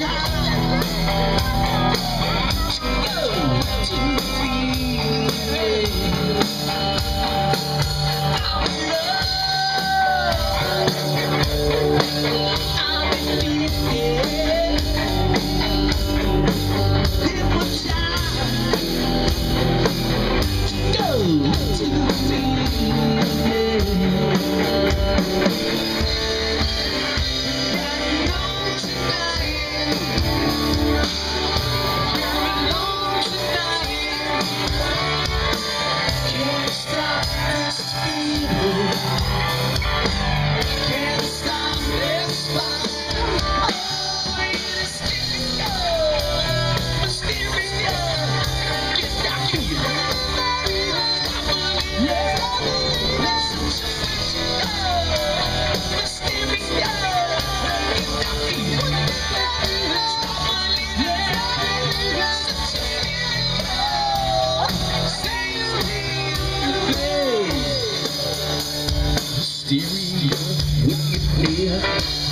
Yeah. Mysteria, we fear.